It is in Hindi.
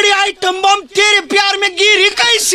बड़ी आइटम बम तेरे प्यार में गिरी कैसे?